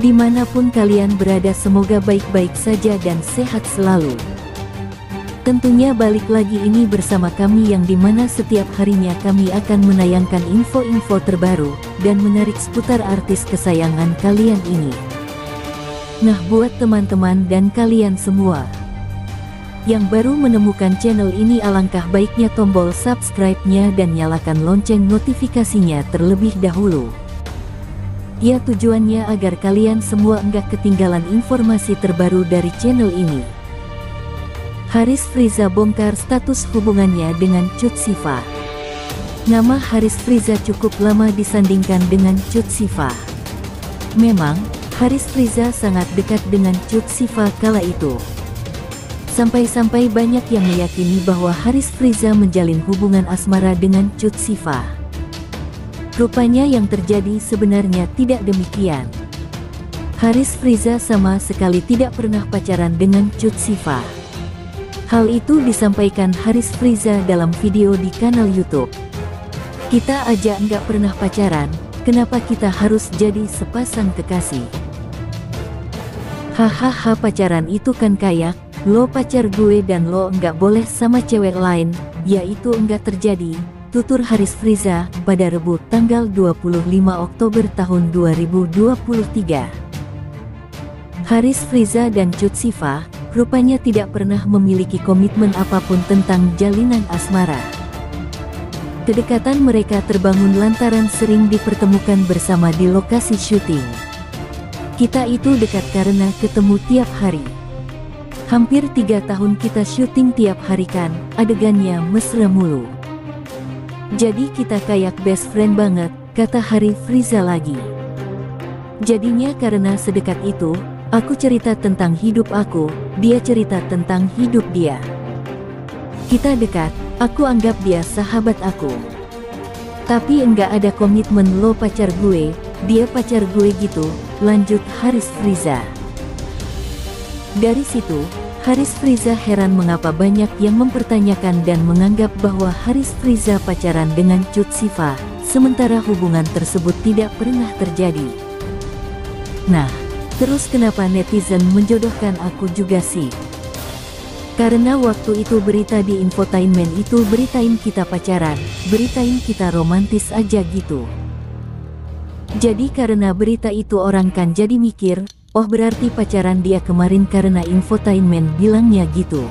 Di mana pun kalian berada semoga baik-baik saja dan sehat selalu. Tentunya balik lagi ini bersama kami yang di mana setiap harinya kami akan menayangkan info-info terbaru dan menarik seputar artis kesayangan kalian ini. Nah buat teman-teman dan kalian semua, yang baru menemukan channel ini alangkah baiknya tombol subscribe-nya dan nyalakan lonceng notifikasinya terlebih dahulu. Ya tujuannya agar kalian semua enggak ketinggalan informasi terbaru dari channel ini. Haris Friza bongkar status hubungannya dengan Cut Sifa. Nama Haris Friza cukup lama disandingkan dengan Cut Sifa. Memang, Haris Friza sangat dekat dengan Cut Sifa kala itu. Sampai-sampai banyak yang meyakini bahwa Haris Friza menjalin hubungan asmara dengan Cut Sifa. Rupanya yang terjadi sebenarnya tidak demikian. Haris Friza sama sekali tidak pernah pacaran dengan Cut Sifa. Hal itu disampaikan Haris Friza dalam video di kanal YouTube. Kita aja nggak pernah pacaran, kenapa kita harus jadi sepasang kekasih? Hahaha pacaran itu kan kayak, lo pacar gue dan lo nggak boleh sama cewek lain, yaitu enggak terjadi, tutur Haris Friza, pada Rebu tanggal 25 Oktober tahun 2023. Haris Friza dan Cut Sifa, rupanya tidak pernah memiliki komitmen apa pun tentang jalinan asmara. Kedekatan mereka terbangun lantaran sering dipertemukan bersama di lokasi syuting. Kita itu dekat karena ketemu tiap hari. Hampir tiga tahun kita syuting tiap hari kan, adegannya mesra mulu. Jadi kita kayak best friend banget, kata Hari Friza lagi. Jadinya karena sedekat itu, Aku cerita tentang hidup aku, dia cerita tentang hidup dia. Kita dekat, aku anggap dia sahabat aku. Tapi enggak ada komitmen lo pacar gue, dia pacar gue gitu, lanjut Haris Friza. Dari situ, Haris Friza heran mengapa banyak yang mempertanyakan dan menganggap bahwa Haris Friza pacaran dengan Cut Sifa, sementara hubungan tersebut tidak pernah terjadi. Nah, Terus kenapa netizen menjodohkan aku juga sih? Karena waktu itu berita di infotainment itu beritain kita pacaran, beritain kita romantis aja gitu. Jadi karena berita itu orang kan jadi mikir, oh berarti pacaran dia kemarin karena infotainment bilangnya gitu.